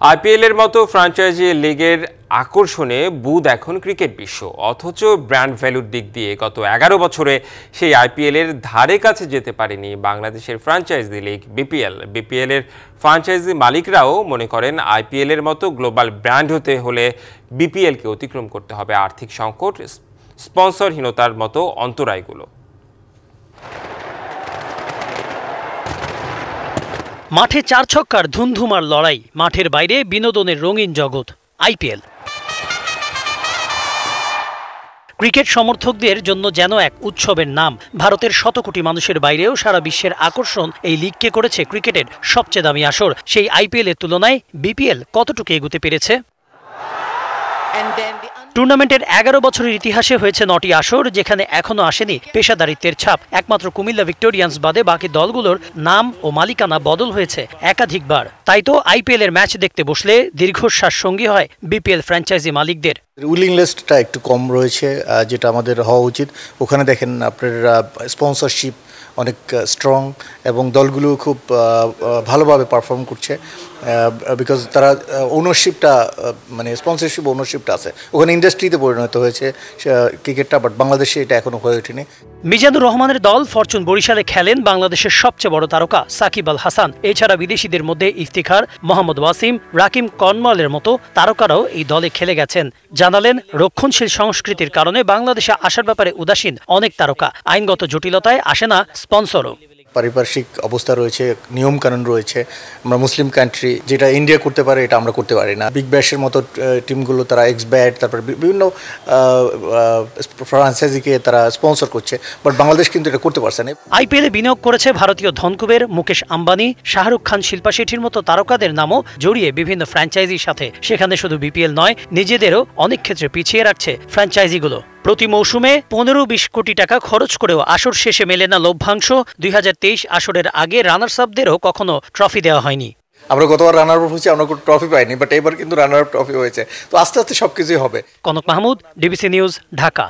IPL এর মতো franchise লিগের আকর্ষণে বুধ এখন ক্রিকেট বিশ্ব। অথচ ব্র্যান্ড ভ্যালুর দিক দিয়ে গত এগারো বছরে সেই আইপিএল এর ধারে কাছে যেতে পারেনি বাংলাদেশের ফ্র্যাঞ্চাইজি লিগ বিপিএল। বিপিএল এর ফ্র্যাঞ্চাইজি মালিকরাও মনে করেন আইপিএল এর মতো গ্লোবাল ব্র্যান্ড হতে হলে বিপিএলকে অতিক্রম করতে হবে আর্থিক সংকট, স্পন্সরহীনতার মতো অন্তরায়গুলো। মাঠে চার ছক্কার ধুমধুমার লড়াই, মাঠের বাইরে বিনোদনের রঙিন জগৎ আইপিএল ক্রিকেট সমর্থকদের জন্য যেন এক উৎসবের নাম, ভারতের শত কোটি মানুষের বাইরেও সারা বিশ্বের আকর্ষণ এই লিগকে করেছে ক্রিকেটের সবচেয়ে দামি আসর। সেই আইপিএলের তুলনায় বিপিএল কতটুকু এগুতে পেরেছে? টুর্নামেন্টের এগারো বছরের ইতিহাসে হয়েছে নটি আসর, যেখানে এখনও আসেনি পেশাদারিত্বের ছাপ। একমাত্র কুমিল্লা ভিক্টোরিয়ান্স বাদে বাকি দলগুলোর নাম ও মালিকানা বদল হয়েছে একাধিকবার। তাই তো আইপিএল এর ম্যাচ দেখতে বসলে দীর্ঘশ্বাস সঙ্গী হয় বিপিএল ফ্র্যাঞ্চাইজি মালিকদের। উইলিং লিস্টটা একটু কম রয়েছে যেটা আমাদের হওয়া উচিত। ওখানে দেখেন আপনার স্পন্সরশিপ অনেক স্ট্রং এবং দলগুলো খুব ভালোভাবে পারফর্ম করছে বিকজ তারা ওনারশিপটা মানে স্পন্সরশিপ ওনারশিপটা আছে। ওখানে ইন্ডাস্ট্রিতে পরিণত হয়েছে ক্রিকেটটা বাট বাংলাদেশে এটা এখনও হয়ে ওঠেনি। মিজানুর রহমানের দল ফরচুন বরিশালে খেলেন বাংলাদেশের সবচেয়ে বড় তারকা সাকিব আল হাসান। এছাড়া বিদেশিদের মধ্যে ইফতিখার, মোহাম্মদ ওয়াসিম, রাকিম কনমলের মতো তারকারাও এই দলে খেলে গেছেন। জানালেন, রক্ষণশীল সংস্কৃতির কারণে বাংলাদেশে আসার ব্যাপারে উদাসীন অনেক তারকা। আইনগত জটিলতায় আসে না স্পন্সরও। পারিপার্শ্বিক অবস্থা রয়েছে নিয়ম কানুন রয়েছে। আমরা মুসলিম কান্ট্রি যেটা ইন্ডিয়া করতে পারে, এটা আমরা করতে পারি না। বিগ ব্যাশের মতো টিমগুলো তারা এক্স ব্যাট তারপর বিভিন্ন ফ্রান্সাইজিকে তারা স্পন্সর করছে। বাট বাংলাদেশ কিন্তু এটা করতে পারছে না। আইপিএলে বিনিয়োগ করেছে ভারতীয় ধনকুবের মুকেশ আম্বানি। শাহরুখ খান, শিল্পা শেঠির মতো তারকাদের নামও জড়িয়ে বিভিন্ন ফ্র্যাঞ্চাইজির সাথে। সেখানে শুধু বিপিএল নয়, নিজেদেরও অনেক ক্ষেত্রে পিছিয়ে রাখছে ফ্র্যাঞ্চাইজিগুলো প্রতি মৌসুমে পনেরো বিশ কোটি টাকা খরচ করেও আসর শেষে মেলে না লভ্যাংশ। দুই হাজার তেইশ আসরের আগে রানার্স আপদেরও কখনো ট্রফি দেওয়া হয়নি। আমরা গতবার রানার আপ হয়েছে আমরা কোনো ট্রফি পাইনি বাট এবার কিন্তু রানার আপ ট্রফি হয়েছে। তো আস্তে আস্তে সব কিছুই হবে। Kanak Mahmud DBC news Dhaka.